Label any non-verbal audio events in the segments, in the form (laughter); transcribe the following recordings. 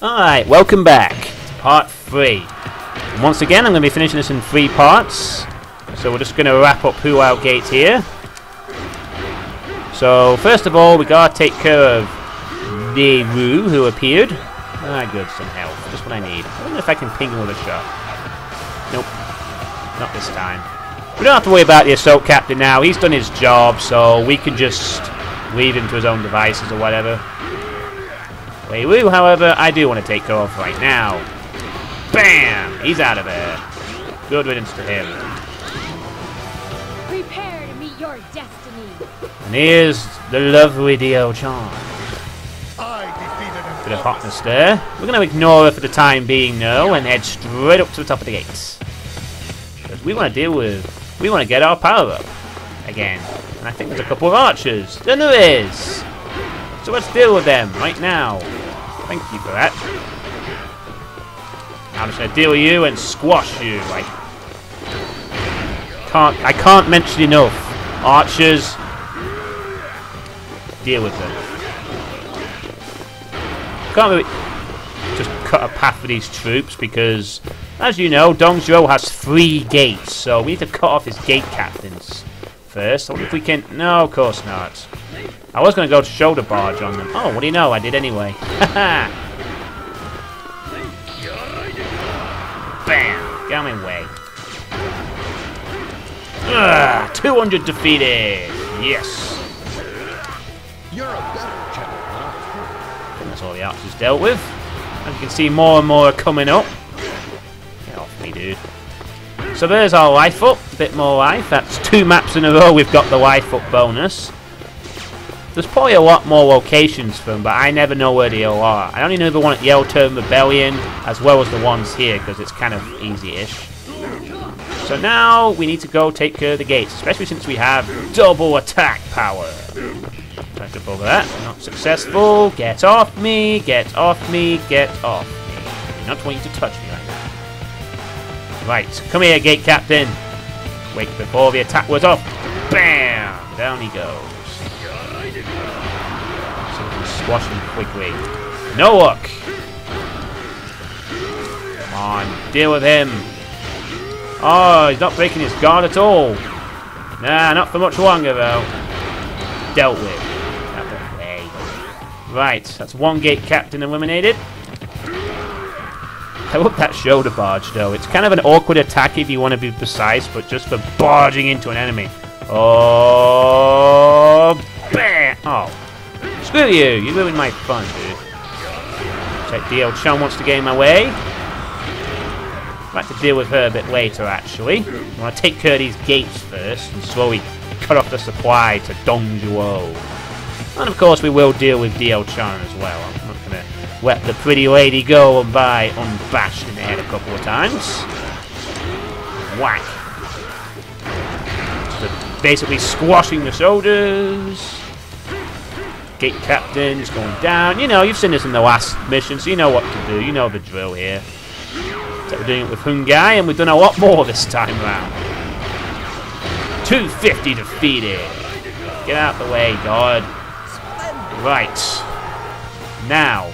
Alright, welcome back to part 3. And once again, I'm going to be finishing this in three parts. So we're just going to wrap up Hu Lao Gate here. So, first of all, we gotta take care of Neru, who appeared. Ah, good, some health. Just what I need. I wonder if I can ping with a shot. Nope. Not this time. We don't have to worry about the Assault Captain now. He's done his job, so we can just leave him to his own devices or whatever. Wei Wu, however, I do want to take off right now. Bam! He's out of there. Good riddance to him. Prepare to meet your destiny. And here's the lovely Diao Chan. I defeated him. Bit of hotness there. We're going to ignore her for the time being, though, and head straight up to the top of the gates. Because we want to deal with... We want to get our power up. Again. And I think there's a couple of archers. Then there is! So let's deal with them right now. Thank you for that. I'm just going to deal with you and squash you. Like, can't I can't mention enough. Archers, deal with them. Can't really just cut a path for these troops because, as you know, Dong Zhuo has three gates, so we need to cut off his gate captains first. I wonder if we can. No, of course not. I was going to go to shoulder barge on them. Oh, what do you know? I did anyway. (laughs) Bam! Get out my way. Ugh, 200 defeated! Yes! You're a better general I And that's all the archers dealt with. As you can see, more and more are coming up. Get off me, dude. So there's our life up. A bit more life. That's two maps in a row we've got the life up bonus. There's probably a lot more locations for them, but I never know where they all are. I only know the one at Yellow Turban Rebellion, as well as the ones here, because it's kind of easy-ish. So now we need to go take care of the gates, especially since we have double attack power. Try to over that. Not successful. Get off me. Get off me. Get off me. You're not wanting to touch me right now. Right. Come here, gate captain. Wait before the attack was off. Bam! Down he goes. So we can squash him quickly. No luck. Come on. Deal with him. Oh, he's not breaking his guard at all. Nah, not for much longer, though. Dealt with. Right, that's one gate captain eliminated. I love that shoulder barge, though. It's kind of an awkward attack if you want to be precise, but just for barging into an enemy. Oh, bam! Oh, screw you! You ruined my fun, dude. Check Diao Chan wants to get in my way. I'd like to deal with her a bit later, actually. I want to take care of these gates first and slowly cut off the supply to Dong Zhuo. And of course, we will deal with Diao Chan as well. I'm not going to let the pretty lady go and by unbashed in the head a couple of times. Whack. Basically squashing the shoulders. Gate captain's going down. You know, you've seen this in the last mission, so you know what to do. You know the drill here. So we're doing it with Huang Gai, and we've done a lot more this time round. 250 defeated. Get out the way, God. Right. Now.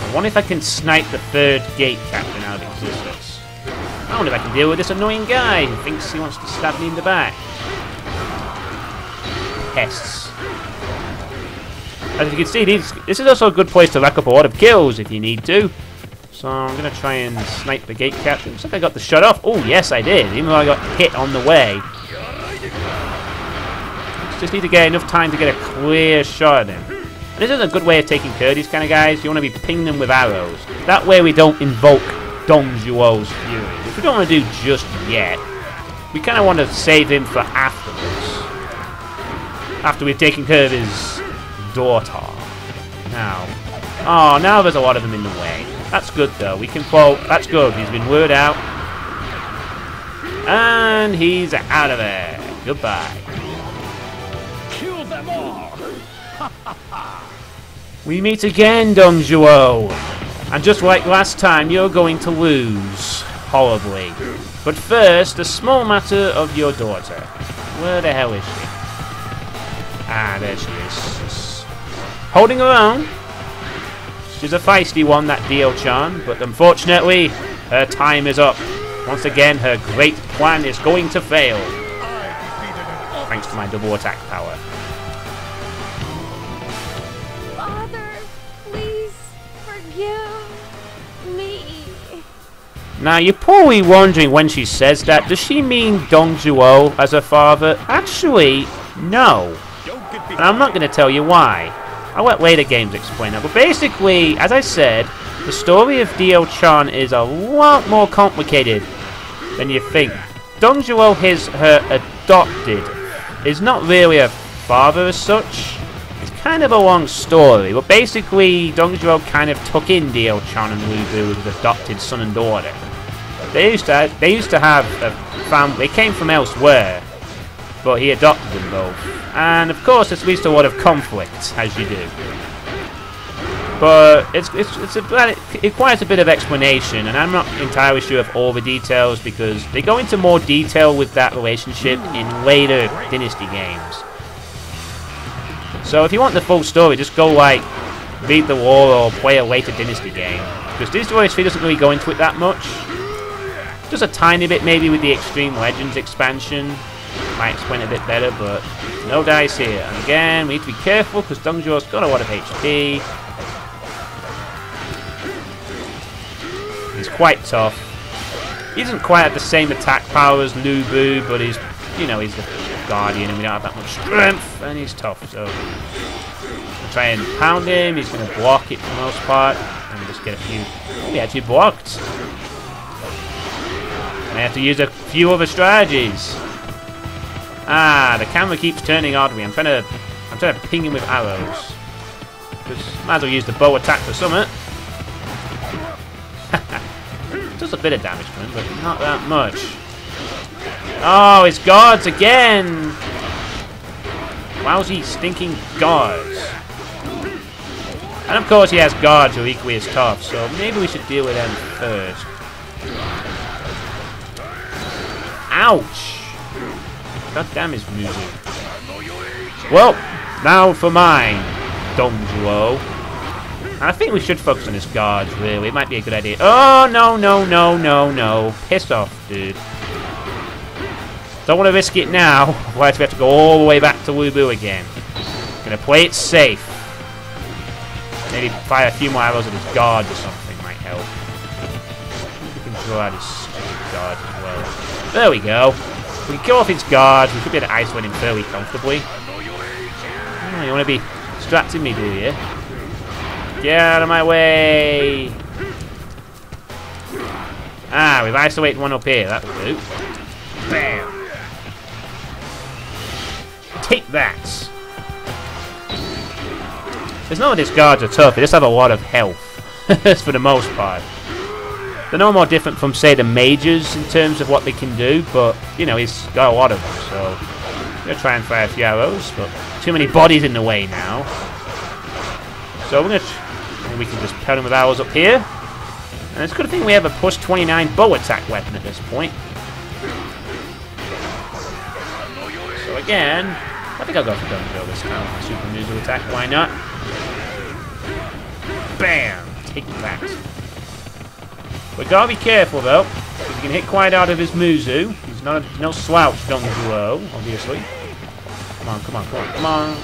I wonder if I can snipe the third gate captain out of existence. I wonder if I can deal with this annoying guy who thinks he wants to stab me in the back. Pests. As you can see, these, this is also a good place to rack up a lot of kills if you need to. So I'm going to try and snipe the gate captain. Looks like I got the shot off. Oh, yes, I did. Even though I got hit on the way. Just need to get enough time to get a clear shot at him. And this is a good way of taking care of these kind of guys. You want to be pinging them with arrows. That way we don't invoke Dong Zhuo's fury. Which we don't want to do just yet. We kind of want to save him for afterwards. After we've taken care of his daughter. Now. Oh, now there's a lot of them in the way. That's good, though. We can quote. That's good. He's been word out. And he's out of there. Goodbye. Kill them all. We meet again, Dong Zhuo. And just like last time, you're going to lose. Horribly. But first, a small matter of your daughter. Where the hell is she? Ah, there she is. Holding her own. She's a feisty one, that Diao Chan, but unfortunately, her time is up. Once again, her great plan is going to fail. Thanks to my double attack power. Father, please forgive me. Now, you're probably wondering when she says that, does she mean Dong Zhuo as her father? Actually, no. And I'm not going to tell you why. I'll let later games explain that. But basically, as I said, the story of Diao Chan is a lot more complicated than you think. Dong Zhuo is her adopted, is not really a father as such. It's kind of a long story, but basically, Dong Zhuo kind of took in Diao Chan and Lu Bu as his adopted son and daughter. They used to they used to have a family. They came from elsewhere, but he adopted them both. And of course, this leads to a lot of conflict, as you do. But it's it's it's a, it requires a bit of explanation, and I'm not entirely sure of all the details because they go into more detail with that relationship in later Dynasty games. So if you want the full story, just go like beat the war or play a later Dynasty game because Dynasty Warriors 3 doesn't really go into it that much. Just a tiny bit maybe with the Extreme Legends expansion. Might explain a bit better, but no dice here. And again, we need to be careful because Dong Zhuo's got a lot of HP. He's quite tough. He doesn't quite have the same attack power as Lu Bu, but he's, you know, he's the Guardian and we don't have that much strength, and he's tough, so... We'll try and pound him, he's going to block it for the most part, and just get a few... Oh, he actually blocked! I have to use a few other strategies. Ah, the camera keeps turning oddly. I'm trying to, I'm trying to ping him with arrows. Just might as well use the bow attack for summit. (laughs) Does a bit of damage to him, but not that much. Oh, it's guards again! Lousy, stinking guards. And of course he has guards who are equally as tough, so maybe we should deal with them first. Ouch! God damn his music. Well, now for mine, Dong Zhuo. I think we should focus on his guards, really. It might be a good idea. Oh, no, no, no, no, no. Piss off, dude. Don't want to risk it now, (laughs) otherwise we have to go all the way back to Lu Bu again. Gonna play it safe. Maybe fire a few more arrows at his guards or something might help. We can draw out his guards as well. There we go. We kill off his guards. We could be able to isolate him fairly comfortably. Oh, you want to be distracting me, do you? Get out of my way! Ah, we've isolated one up here. That'll do. Bam! Take that! It's not that his guards are tough. They just have a lot of health. (laughs) for the most part. They're no more different from, say, the mages in terms of what they can do, but, you know, he's got a lot of them, so... I'm going to try and fire a few arrows, but too many bodies in the way now. So we're going to... We can just pelt him with arrows up here. And it's a good thing we have a plus 29 bow attack weapon at this point. So again, I think I'll go for Gunjo this time. Super Musou attack, why not? Bam! Take that. We gotta be careful though, because he can hit quite out of his Musou. He's not a, no slouch, Dong Zhuo, obviously. Come on, come on, come on, come on.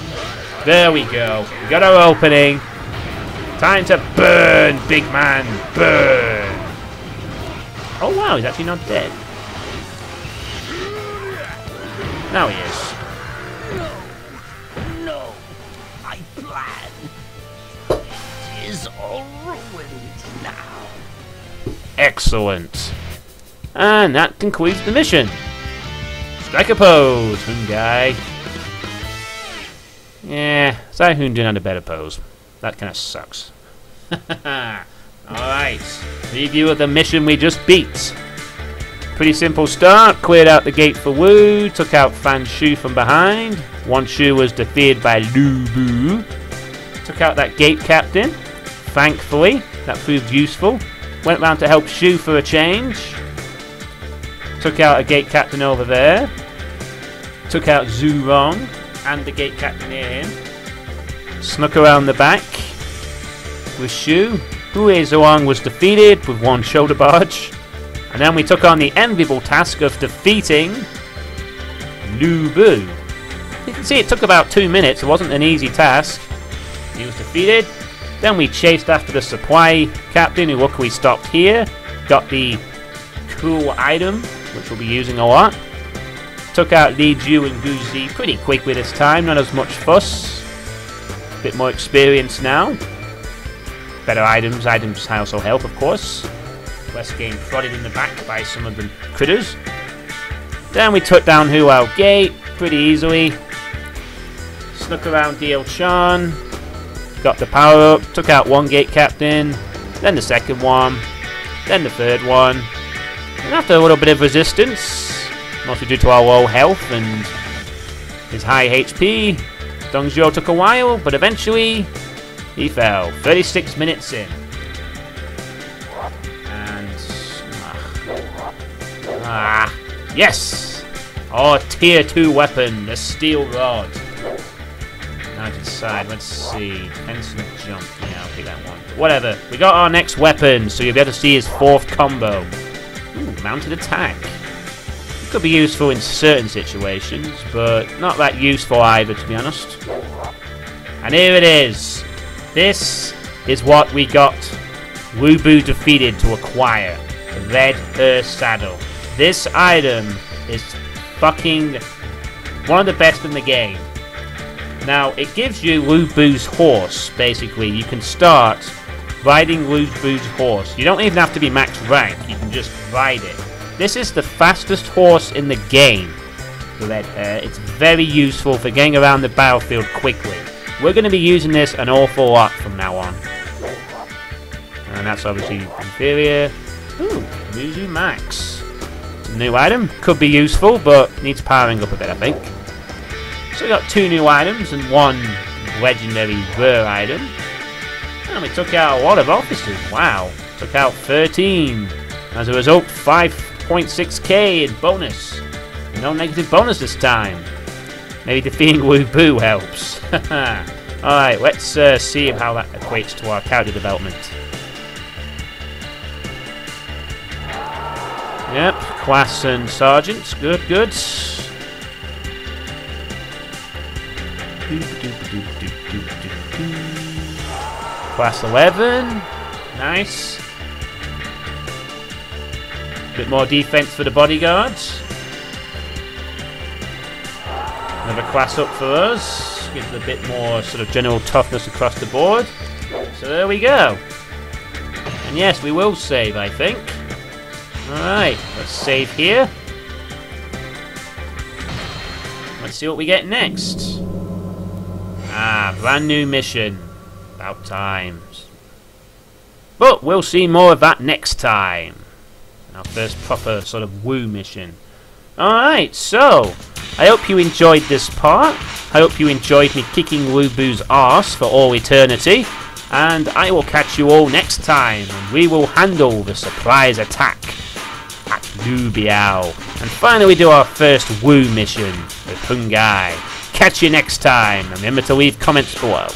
There we go. We got our opening. Time to burn, big man, burn. Oh wow, he's actually not dead. Now he is. No, no, my plan is all ruined now. Excellent. And that concludes the mission. Strike a pose, Huang Gai. Yeah, Saihun did not a better pose. That kind of sucks. (laughs) Alright, review of the mission we just beat. Pretty simple start. Cleared out the gate for Wu. Took out Fan Shu from behind. Wan Shu was defeated by Lu Bu. Took out that gate captain. Thankfully, that proved useful. Went round to help Shu for a change. Took out a gate captain over there. Took out Zhu Rong and the gate captain near him. Snuck around the back. with Shu. Hue Zhuang was defeated with one shoulder barge. And then we took on the enviable task of defeating Lu Bu. You can see it took about two minutes, it wasn't an easy task. He was defeated. Then we chased after the supply captain who luckily stopped here. Got the cool item, which we'll be using a lot. Took out Li Jue and Gu Guzi pretty quickly this time, not as much fuss. A Bit more experience now. Better items, items also help of course. Less getting prodded in the back by some of the critters. Then we took down Hu Lao Gate pretty easily. Snuck around Diao Chan. Got the power up, took out one gate captain, then the second one, then the third one. And after a little bit of resistance, mostly due to our low health and his high HP, Dong Zhuo took a while, but eventually he fell. 36 minutes in. And. Ah. ah yes! Our tier 2 weapon, the Steel Rod. To decide, let's see. Instant jump. Yeah, I'll pick that one. Whatever. We got our next weapon, so you'll be able to see his fourth combo. Ooh, mounted attack. It could be useful in certain situations, but not that useful either, to be honest. And here it is. This is what we got Lu Bu defeated to acquire. The Red Hare Saddle. This item is fucking one of the best in the game. Now, it gives you Lu Bu's horse, basically. You can start riding Lu Bu's horse. You don't even have to be max rank, you can just ride it. This is the fastest horse in the game, the Red Hare. It's very useful for getting around the battlefield quickly. We're going to be using this an awful lot from now on. And that's obviously inferior. Ooh, Musou Max. New item. Could be useful, but needs powering up a bit, I think. So we got two new items and one legendary rare item. And we took out a lot of officers. Wow. Took out 13. As a result, 5.6k in bonus. No negative bonus this time. Maybe defeating Lu Bu helps. (laughs) Alright, let's uh, see how that equates to our character development. Yep, class and sergeants. Good, good. Class 11. Nice. Bit more defense for the bodyguards. Another class up for us. Gives a bit more sort of general toughness across the board. So there we go. And yes, we will save, I think. Alright, let's save here. Let's see what we get next. Brand new mission. About times. But we'll see more of that next time. Our first proper sort of Wu mission. Alright, so, I hope you enjoyed this part. I hope you enjoyed me kicking Lu Bu's arse for all eternity. And I will catch you all next time, and we will handle the surprise attack at Liu Biao. And finally we do our first Wu mission with Huang Gai. Catch you next time, remember to leave comments below.